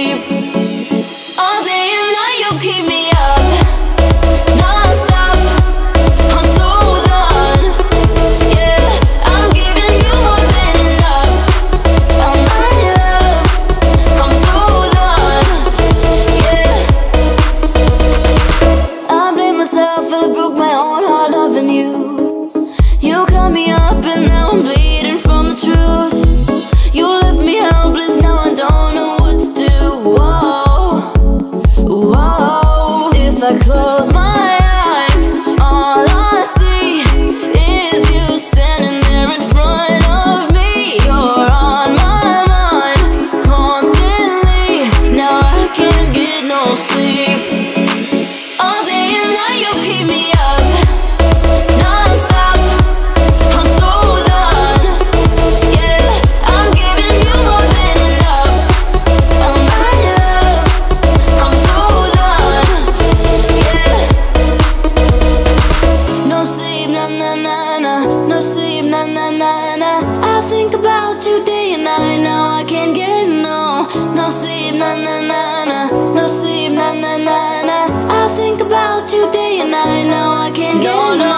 leave and night I think about you day and night Now I can't get no No sleep, na na na na No sleep, na na na na. I think about you day and night Now I can't no, get no